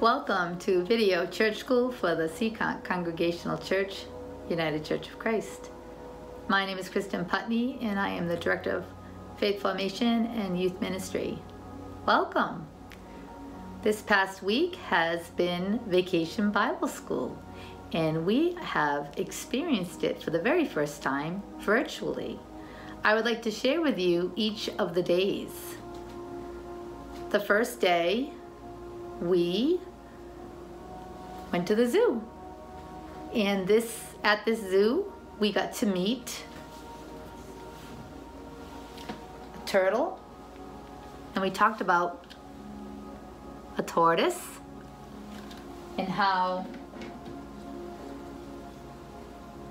Welcome to Video Church School for the Seekonk Congregational Church, United Church of Christ. My name is Kristen Putney and I am the Director of Faith Formation and Youth Ministry. Welcome. This past week has been Vacation Bible School and we have experienced it for the very first time virtually. I would like to share with you each of the days. The first day, we went to the zoo. And this at this zoo, we got to meet a turtle, and we talked about a tortoise and how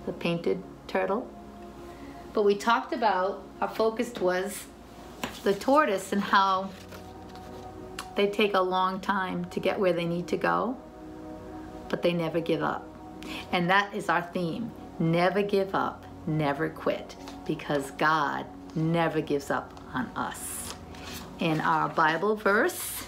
the painted turtle. But we talked about, our focus was the tortoise and how they take a long time to get where they need to go, but they never give up. And that is our theme. Never give up, never quit, because God never gives up on us. In our Bible verse,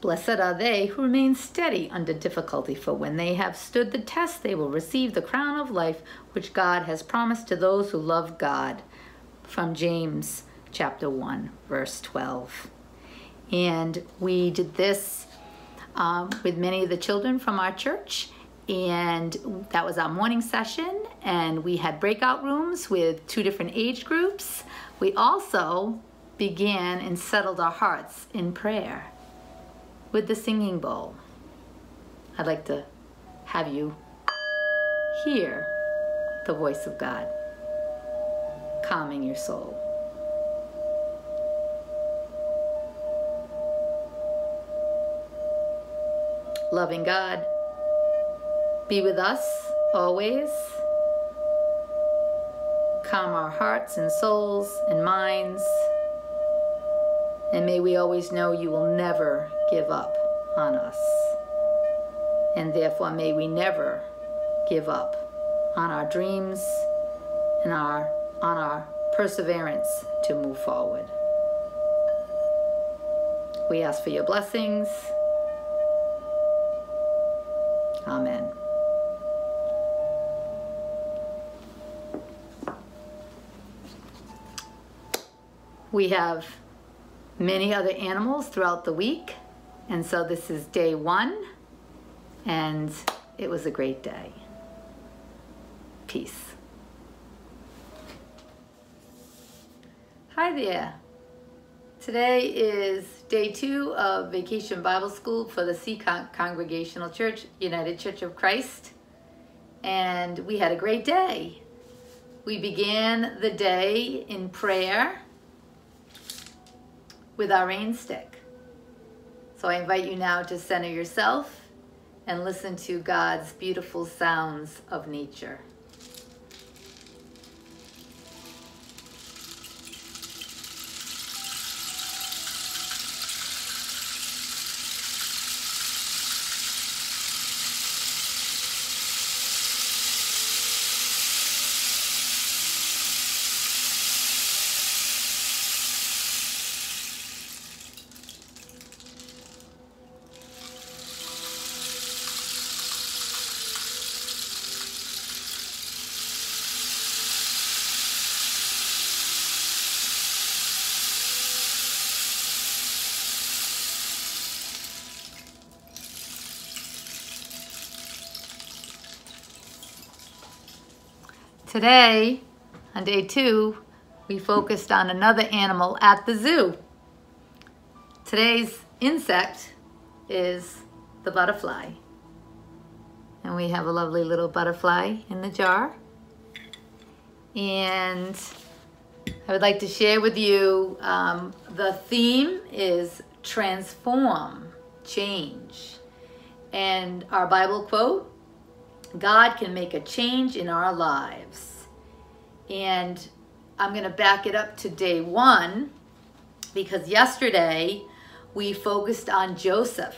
Blessed are they who remain steady under difficulty, for when they have stood the test, they will receive the crown of life which God has promised to those who love God. From James chapter 1, verse 12. And we did this um, with many of the children from our church. And that was our morning session. And we had breakout rooms with two different age groups. We also began and settled our hearts in prayer with the singing bowl. I'd like to have you hear the voice of God calming your soul. Loving God, be with us always. Calm our hearts and souls and minds. And may we always know you will never give up on us. And therefore, may we never give up on our dreams and our, on our perseverance to move forward. We ask for your blessings. Amen. We have many other animals throughout the week. And so this is day one, and it was a great day. Peace. Hi there. Today is day two of Vacation Bible School for the Seekonk Congregational Church, United Church of Christ. And we had a great day. We began the day in prayer with our rain stick. So I invite you now to center yourself and listen to God's beautiful sounds of nature. Today, on day two, we focused on another animal at the zoo. Today's insect is the butterfly. And we have a lovely little butterfly in the jar. And I would like to share with you, um, the theme is transform, change. And our Bible quote God can make a change in our lives. And I'm going to back it up to day one because yesterday we focused on Joseph.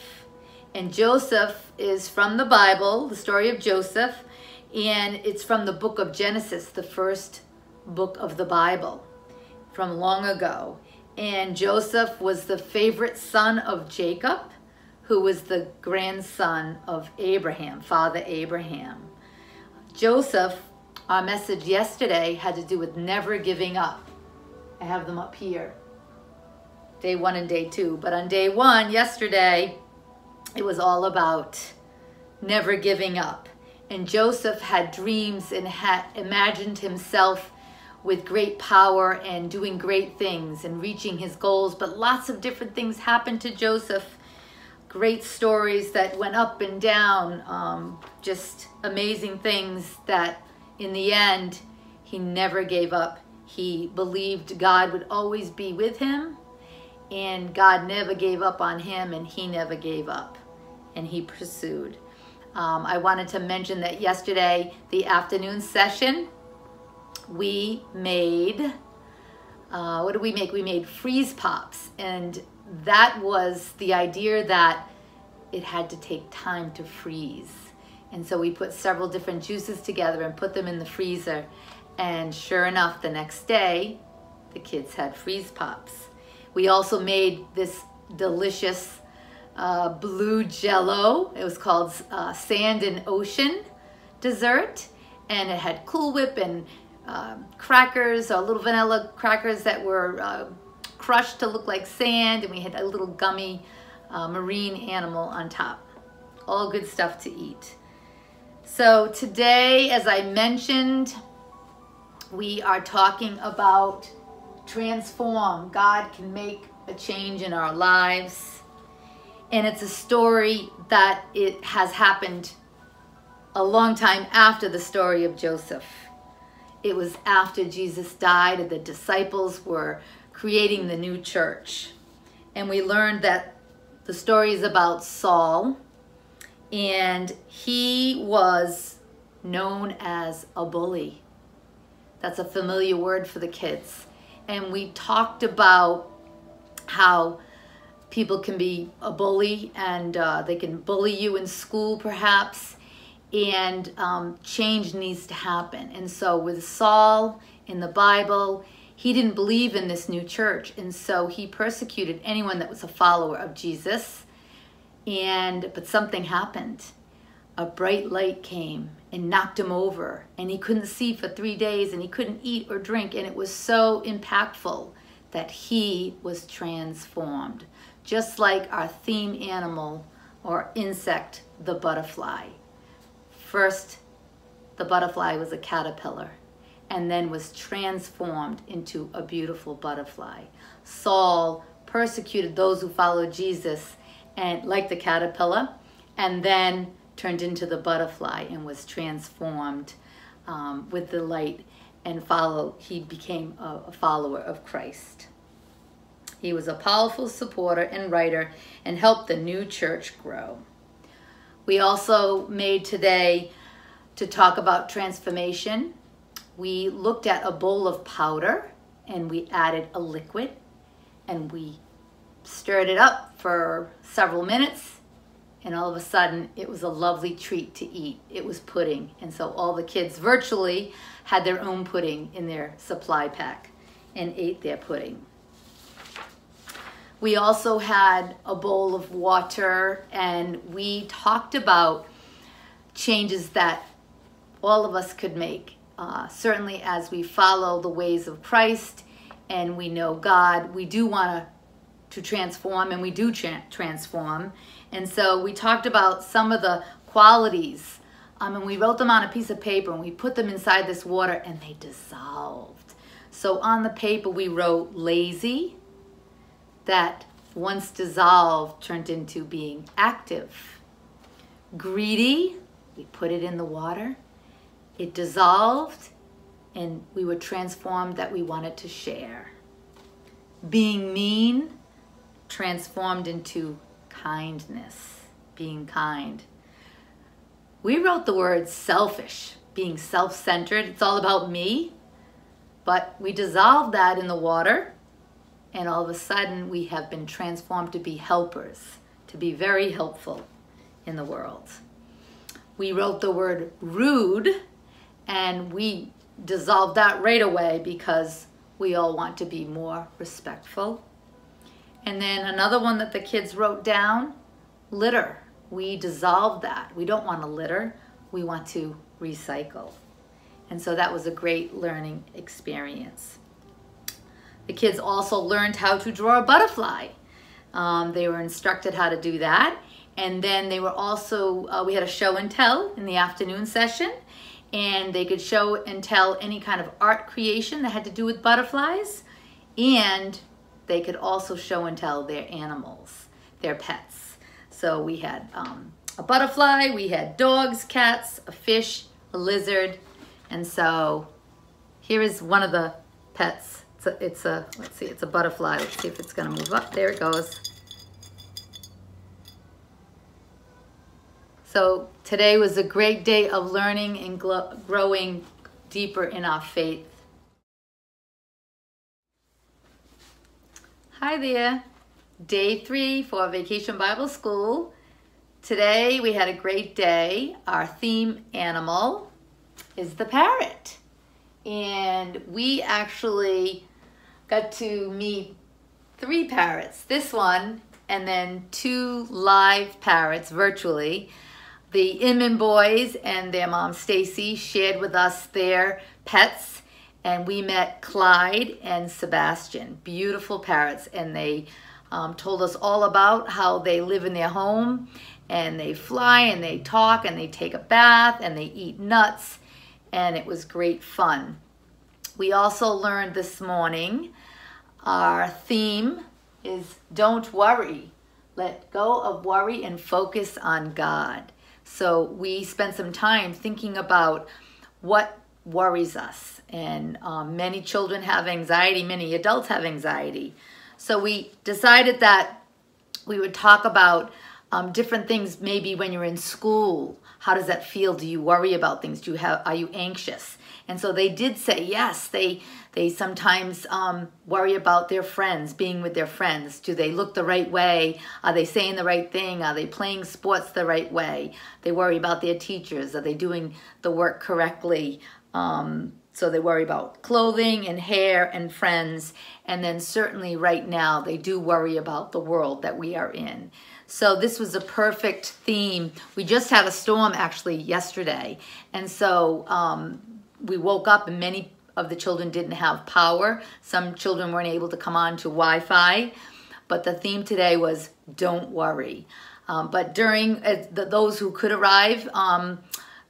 And Joseph is from the Bible, the story of Joseph, and it's from the book of Genesis, the first book of the Bible from long ago. And Joseph was the favorite son of Jacob, who was the grandson of Abraham, Father Abraham. Joseph, our message yesterday had to do with never giving up. I have them up here. Day one and day two. But on day one, yesterday, it was all about never giving up. And Joseph had dreams and had imagined himself with great power and doing great things and reaching his goals. But lots of different things happened to Joseph. Great stories that went up and down. Um, just amazing things that in the end, he never gave up. He believed God would always be with him and God never gave up on him and he never gave up and he pursued. Um, I wanted to mention that yesterday, the afternoon session, we made, uh, what did we make? We made freeze pops. And that was the idea that it had to take time to freeze. And so we put several different juices together and put them in the freezer. And sure enough, the next day, the kids had freeze pops. We also made this delicious uh, blue jello. It was called uh, Sand and Ocean dessert. And it had Cool Whip and uh, crackers, or little vanilla crackers that were uh, crushed to look like sand. And we had a little gummy uh, marine animal on top. All good stuff to eat. So today, as I mentioned, we are talking about transform. God can make a change in our lives and it's a story that it has happened a long time after the story of Joseph. It was after Jesus died and the disciples were creating the new church. And we learned that the story is about Saul and he was known as a bully. That's a familiar word for the kids. And we talked about how people can be a bully and uh, they can bully you in school perhaps and um, change needs to happen and so with saul in the bible he didn't believe in this new church and so he persecuted anyone that was a follower of jesus. And but something happened. A bright light came and knocked him over and he couldn't see for three days and he couldn't eat or drink and it was so impactful that he was transformed just like our theme animal or insect, the butterfly. First, the butterfly was a caterpillar and then was transformed into a beautiful butterfly. Saul persecuted those who followed Jesus and like the caterpillar and then turned into the butterfly and was transformed um, with the light and follow he became a, a follower of Christ. He was a powerful supporter and writer and helped the new church grow. We also made today to talk about transformation. We looked at a bowl of powder and we added a liquid and we stirred it up for several minutes and all of a sudden it was a lovely treat to eat. It was pudding. And so all the kids virtually had their own pudding in their supply pack and ate their pudding. We also had a bowl of water and we talked about changes that all of us could make. Uh, certainly as we follow the ways of Christ and we know God, we do want to transform and we do tra transform. And so we talked about some of the qualities um, and we wrote them on a piece of paper and we put them inside this water and they dissolved. So on the paper we wrote lazy, that once dissolved turned into being active. Greedy, we put it in the water. It dissolved and we were transformed that we wanted to share. Being mean transformed into kindness, being kind. We wrote the word selfish, being self-centered. It's all about me. But we dissolved that in the water and all of a sudden we have been transformed to be helpers, to be very helpful in the world. We wrote the word rude and we dissolved that right away because we all want to be more respectful. And then another one that the kids wrote down litter. We dissolve that. We don't want to litter. We want to recycle. And so that was a great learning experience. The kids also learned how to draw a butterfly. Um, they were instructed how to do that. And then they were also, uh, we had a show and tell in the afternoon session. And they could show and tell any kind of art creation that had to do with butterflies. And they could also show and tell their animals, their pets. So we had um, a butterfly, we had dogs, cats, a fish, a lizard. And so here is one of the pets. It's a, it's a, let's see, it's a butterfly. Let's see if it's gonna move up. There it goes. So today was a great day of learning and growing deeper in our faith. Hi there. Day three for Vacation Bible School. Today we had a great day. Our theme animal is the parrot. And we actually got to meet three parrots. This one and then two live parrots virtually. The Inman boys and their mom Stacy shared with us their pets and we met Clyde and Sebastian, beautiful parrots, and they um, told us all about how they live in their home and they fly and they talk and they take a bath and they eat nuts and it was great fun. We also learned this morning our theme is don't worry. Let go of worry and focus on God. So we spent some time thinking about what worries us. And um, many children have anxiety, many adults have anxiety. So we decided that we would talk about um, different things maybe when you're in school. How does that feel? Do you worry about things? Do you have, are you anxious? And so they did say yes. They they sometimes um, worry about their friends, being with their friends. Do they look the right way? Are they saying the right thing? Are they playing sports the right way? They worry about their teachers. Are they doing the work correctly? Um, so they worry about clothing and hair and friends. And then certainly right now, they do worry about the world that we are in. So this was a perfect theme. We just had a storm actually yesterday. And so um, we woke up and many of the children didn't have power. Some children weren't able to come on to Wi-Fi. But the theme today was don't worry. Um, but during uh, the, those who could arrive um,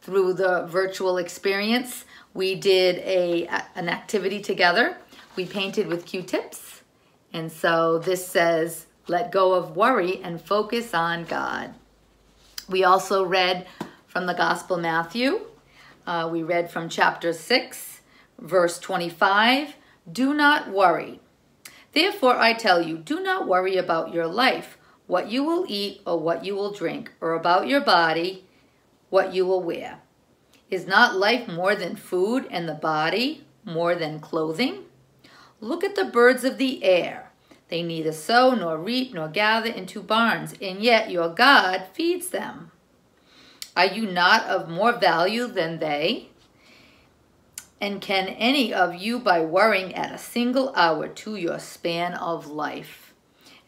through the virtual experience, we did a, an activity together. We painted with Q-tips. And so this says, let go of worry and focus on God. We also read from the Gospel Matthew. Uh, we read from chapter 6, verse 25. Do not worry. Therefore I tell you, do not worry about your life, what you will eat or what you will drink, or about your body, what you will wear. Is not life more than food and the body more than clothing? Look at the birds of the air. They neither sow nor reap nor gather into barns, and yet your God feeds them. Are you not of more value than they? And can any of you, by worrying, add a single hour to your span of life?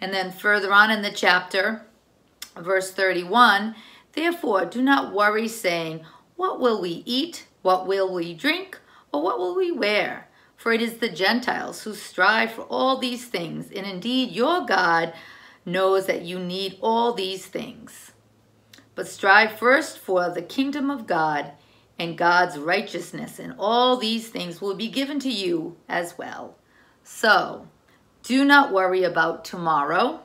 And then further on in the chapter, verse 31, Therefore, do not worry, saying, what will we eat? What will we drink? Or what will we wear? For it is the Gentiles who strive for all these things, and indeed your God knows that you need all these things. But strive first for the kingdom of God and God's righteousness, and all these things will be given to you as well. So, do not worry about tomorrow,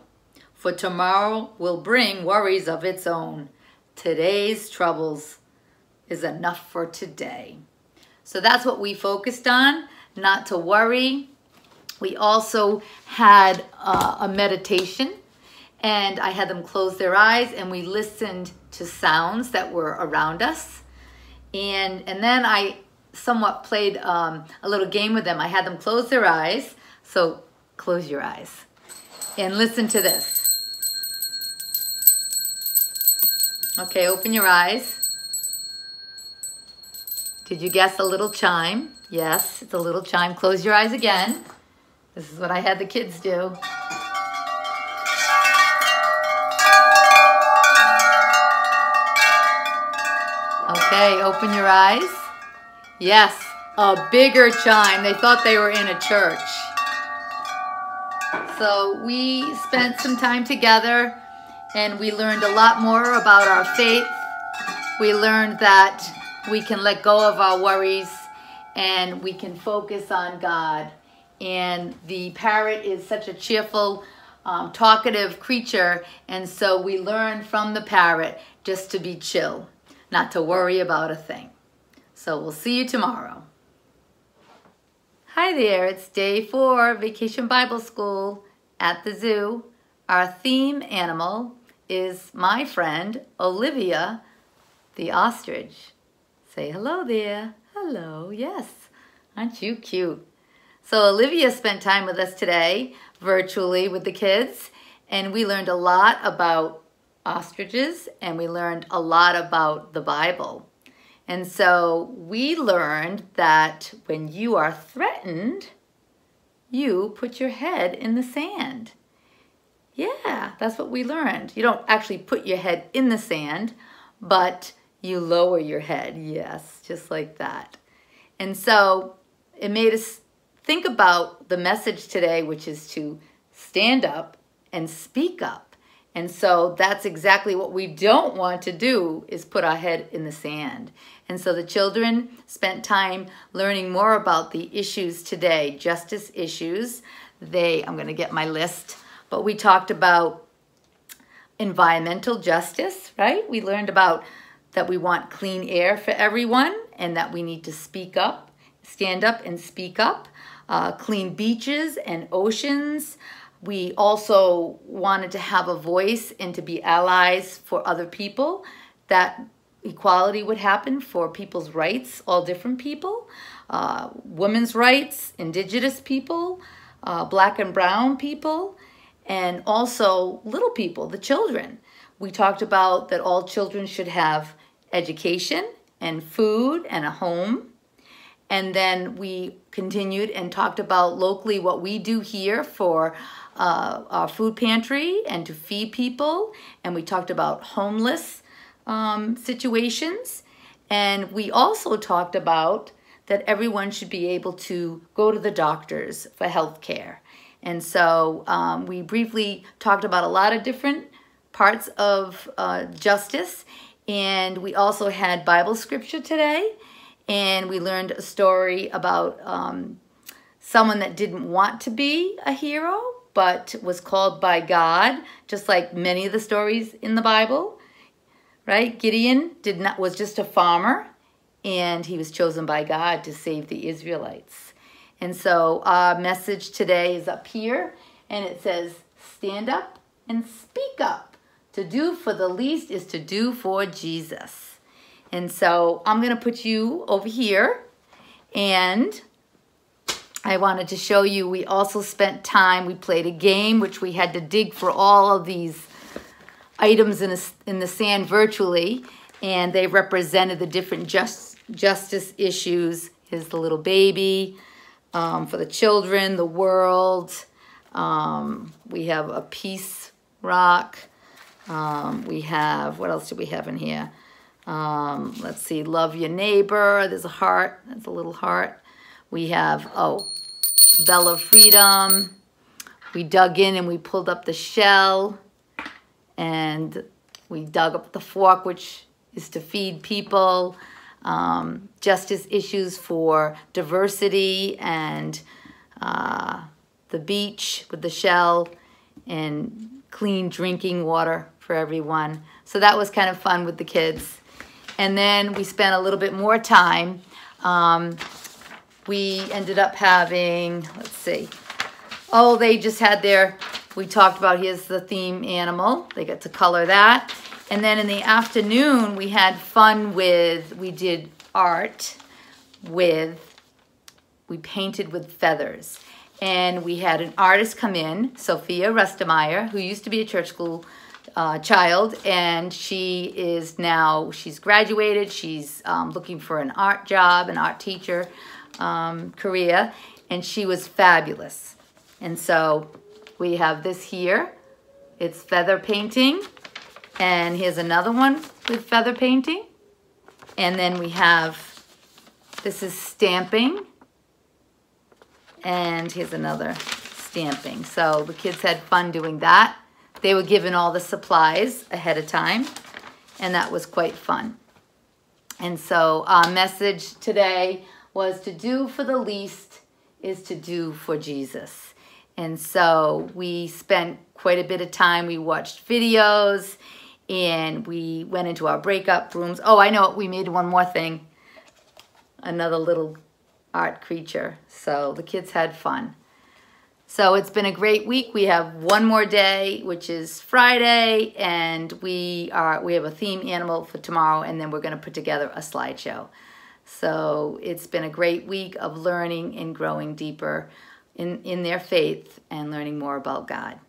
for tomorrow will bring worries of its own. Today's troubles is enough for today. So that's what we focused on, not to worry. We also had uh, a meditation and I had them close their eyes and we listened to sounds that were around us. And, and then I somewhat played um, a little game with them. I had them close their eyes. So close your eyes and listen to this. Okay, open your eyes. Did you guess a little chime? Yes, it's a little chime. Close your eyes again. This is what I had the kids do. Okay, open your eyes. Yes, a bigger chime. They thought they were in a church. So we spent some time together and we learned a lot more about our faith. We learned that we can let go of our worries and we can focus on God. And the parrot is such a cheerful, um, talkative creature. And so we learn from the parrot just to be chill, not to worry about a thing. So we'll see you tomorrow. Hi there, it's day four, Vacation Bible School at the zoo. Our theme animal is my friend, Olivia, the ostrich. Say hello there. Hello, yes. Aren't you cute? So Olivia spent time with us today, virtually with the kids, and we learned a lot about ostriches and we learned a lot about the Bible. And so we learned that when you are threatened, you put your head in the sand. Yeah, that's what we learned. You don't actually put your head in the sand, but you lower your head. Yes, just like that. And so it made us think about the message today, which is to stand up and speak up. And so that's exactly what we don't want to do is put our head in the sand. And so the children spent time learning more about the issues today, justice issues. They, I'm going to get my list, but we talked about environmental justice, right? We learned about that we want clean air for everyone and that we need to speak up, stand up and speak up, uh, clean beaches and oceans. We also wanted to have a voice and to be allies for other people that equality would happen for people's rights, all different people, uh, women's rights, indigenous people, uh, black and brown people, and also little people, the children. We talked about that all children should have education and food and a home. And then we continued and talked about locally what we do here for uh, our food pantry and to feed people. And we talked about homeless um, situations. And we also talked about that everyone should be able to go to the doctors for health care. And so um, we briefly talked about a lot of different parts of uh, justice. And we also had Bible scripture today. And we learned a story about um, someone that didn't want to be a hero, but was called by God, just like many of the stories in the Bible right? Gideon did not was just a farmer and he was chosen by God to save the Israelites. And so our message today is up here and it says stand up and speak up. To do for the least is to do for Jesus. And so I'm going to put you over here and I wanted to show you we also spent time we played a game which we had to dig for all of these items in, a, in the sand virtually, and they represented the different just, justice issues. Here's the little baby, um, for the children, the world. Um, we have a peace rock. Um, we have, what else do we have in here? Um, let's see, love your neighbor. There's a heart. That's a little heart. We have, oh, bell of freedom. We dug in and we pulled up the shell and we dug up the fork, which is to feed people, um, justice issues for diversity and uh, the beach with the shell and clean drinking water for everyone. So that was kind of fun with the kids. And then we spent a little bit more time. Um, we ended up having, let's see, oh, they just had their we talked about here's the theme animal. They get to color that. And then in the afternoon, we had fun with, we did art with, we painted with feathers. And we had an artist come in, Sophia Rustemeyer, who used to be a church school uh, child, and she is now, she's graduated, she's um, looking for an art job, an art teacher um, career, and she was fabulous. And so we have this here. It's feather painting. And here's another one with feather painting. And then we have, this is stamping. And here's another stamping. So the kids had fun doing that. They were given all the supplies ahead of time, and that was quite fun. And so our message today was to do for the least is to do for Jesus. And so we spent quite a bit of time. We watched videos and we went into our breakup rooms. Oh, I know, we made one more thing. Another little art creature. So the kids had fun. So it's been a great week. We have one more day, which is Friday, and we are we have a theme animal for tomorrow, and then we're going to put together a slideshow. So it's been a great week of learning and growing deeper in, in their faith and learning more about God.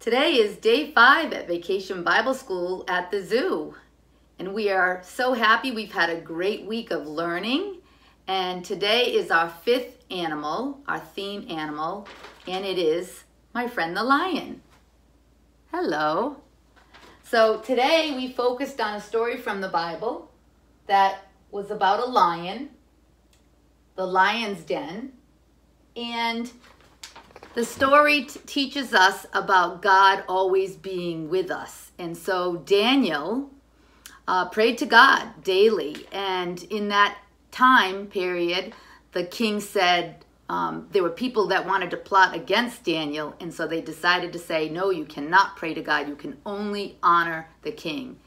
Today is day five at Vacation Bible School at the zoo. And we are so happy. We've had a great week of learning. And today is our fifth animal, our theme animal, and it is my friend the lion. Hello. So today we focused on a story from the Bible that was about a lion, the lion's den, and the story teaches us about God always being with us. And so Daniel uh, prayed to God daily, and in that time period, the king said um, there were people that wanted to plot against Daniel, and so they decided to say, No, you cannot pray to God, you can only honor the king.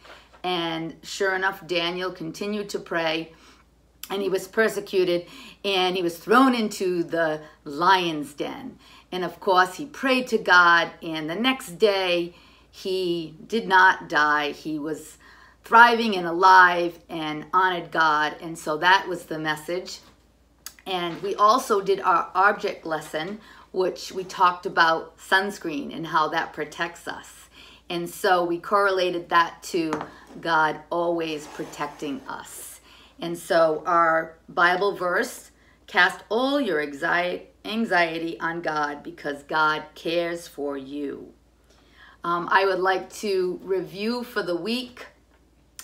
And sure enough, Daniel continued to pray, and he was persecuted, and he was thrown into the lion's den. And of course, he prayed to God, and the next day, he did not die. He was thriving and alive and honored God. And so that was the message. And we also did our object lesson, which we talked about sunscreen and how that protects us. And so we correlated that to God always protecting us. And so our Bible verse cast all your anxiety on God because God cares for you. Um, I would like to review for the week.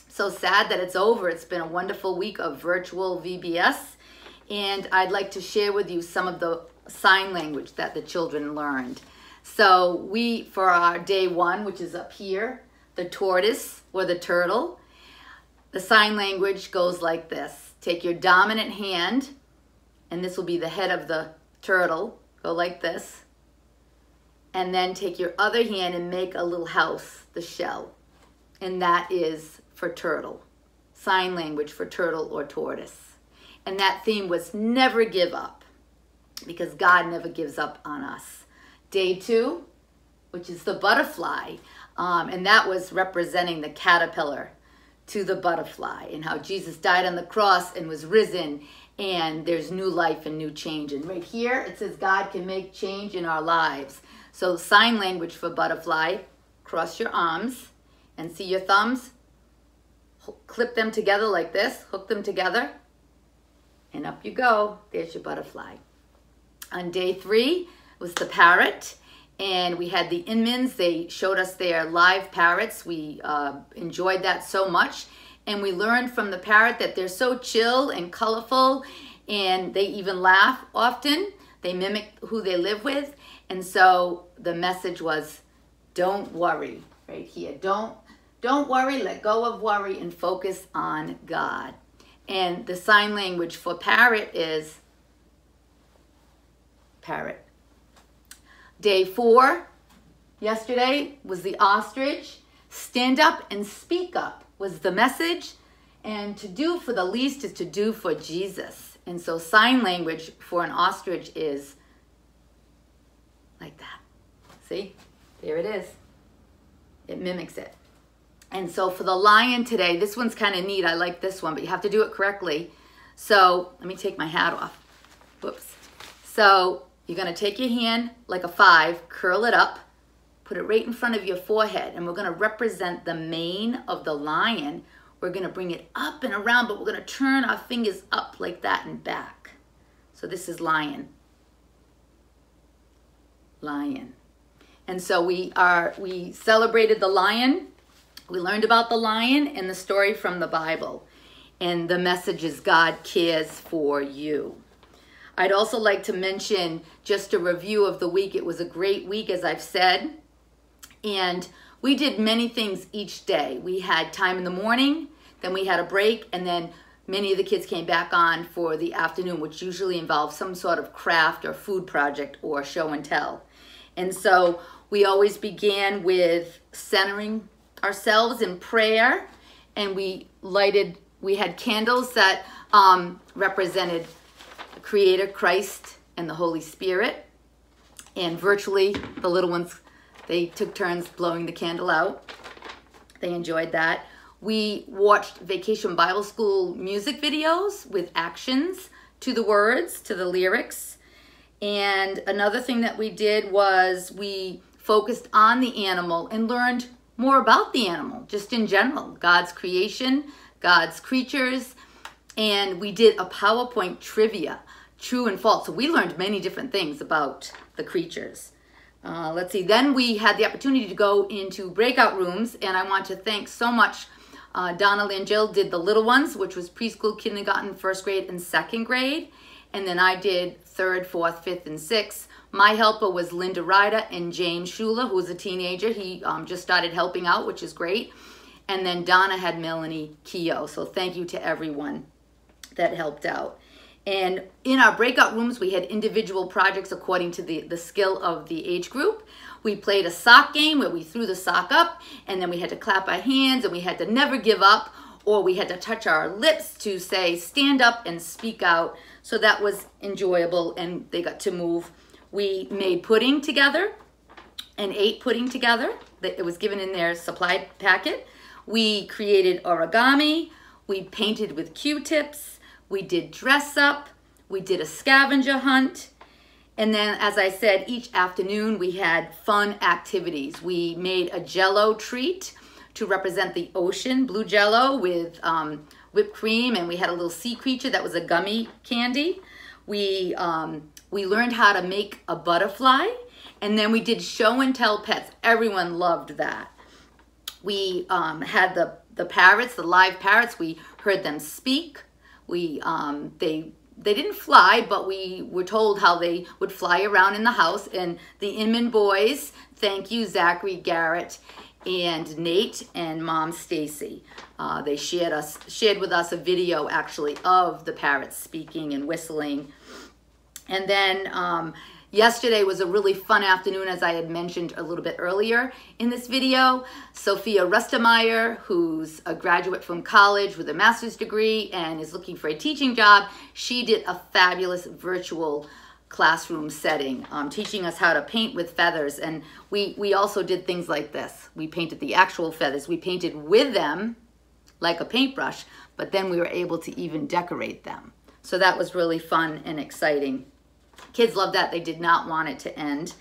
So sad that it's over. It's been a wonderful week of virtual VBS and I'd like to share with you some of the sign language that the children learned. So we, for our day one, which is up here, the tortoise or the turtle, the sign language goes like this. Take your dominant hand, and this will be the head of the turtle, go like this. And then take your other hand and make a little house, the shell. And that is for turtle, sign language for turtle or tortoise. And that theme was never give up because God never gives up on us. Day two, which is the butterfly, um, and that was representing the caterpillar to the butterfly and how Jesus died on the cross and was risen and there's new life and new change. And right here it says God can make change in our lives. So sign language for butterfly, cross your arms and see your thumbs, clip them together like this, hook them together, and up you go. There's your butterfly. On day three was the parrot. And we had the Inmans. They showed us their live parrots. We uh, enjoyed that so much. And we learned from the parrot that they're so chill and colorful. And they even laugh often. They mimic who they live with. And so the message was, don't worry, right here. Don't, don't worry, let go of worry and focus on God. And the sign language for parrot is parrot. Day four, yesterday, was the ostrich. Stand up and speak up was the message. And to do for the least is to do for Jesus. And so sign language for an ostrich is like that. See? There it is. It mimics it. And so for the lion today, this one's kind of neat. I like this one, but you have to do it correctly. So let me take my hat off. Whoops. So you're to take your hand like a five, curl it up, put it right in front of your forehead, and we're to represent the mane of the lion. We're to bring it up and around, but we're to turn our fingers up like that and back. So this is lion. Lion. And so we are we celebrated the lion We learned about the lion and the story from the Bible. And the message is God cares for you. I'd also like to mention just a review of the week. It was a great week, as I've said. And we did many things each day. We had time in the morning, then we had a break, and then many of the kids came back on for the afternoon, which usually involves some sort of craft or food project or show and tell. And so we always began with centering ourselves in prayer, and we lighted, we had candles that um, represented Creator, Christ, and the Holy Spirit. And virtually, the little ones, they took turns blowing the candle out. They enjoyed that. We watched Vacation Bible School music videos with actions to the words, to the lyrics. And another thing that we did was we focused on the animal and learned more about the animal, just in general, God's creation, God's creatures. And we did a PowerPoint trivia, true and false. So we learned many different things about the creatures. Uh, let's see, then we had the opportunity to go into breakout rooms, and I want to thank so much uh, Donna Jill did the little ones, which was preschool, kindergarten, first grade, and second grade. And then I did third, fourth, fifth, and sixth. My helper was Linda Ryder and James Schuler, who was a teenager. He um, just started helping out, which is great. And then Donna had Melanie Keogh. So thank you to everyone that helped out. And in our breakout rooms, we had individual projects according to the, the skill of the age group. We played a sock game where we threw the sock up and then we had to clap our hands and we had to never give up or we had to touch our lips to say stand up and speak out. So that was enjoyable and they got to move. We made pudding together and ate pudding together. It was given in their supply packet. We created origami. We painted with Q-tips. We did dress up. We did a scavenger hunt. And then, as I said, each afternoon we had fun activities. We made a jello treat to represent the ocean, blue jello with um, whipped cream, and we had a little sea creature that was a gummy candy. We, um, we learned how to make a butterfly, and then we did show and tell pets. Everyone loved that. We um, had the, the parrots, the live parrots. We heard them speak. We, um, they they didn't fly, but we were told how they would fly around in the house. And the Inman boys, thank you, Zachary Garrett and Nate and Mom Stacy. Uh, they shared us shared with us a video actually of the parrots speaking and whistling. And then um, Yesterday was a really fun afternoon, as I had mentioned a little bit earlier in this video. Sophia Rustemeyer, who's a graduate from college with a master's degree and is looking for a teaching job, she did a fabulous virtual classroom setting, um, teaching us how to paint with feathers. And we, we also did things like this. We painted the actual feathers. We painted with them like a paintbrush, but then we were able to even decorate them. So that was really fun and exciting. Kids loved that. They did not want it to end.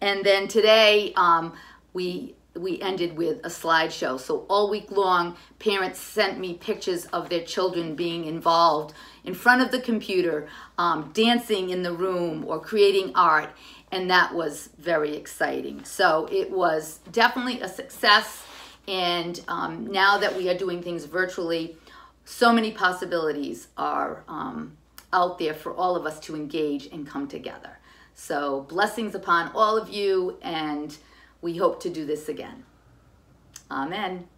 And then today, um, we we ended with a slideshow. So all week long, parents sent me pictures of their children being involved in front of the computer, um, dancing in the room or creating art. And that was very exciting. So it was definitely a success. And um, now that we are doing things virtually, so many possibilities are um, out there for all of us to engage and come together. So blessings upon all of you, and we hope to do this again. Amen.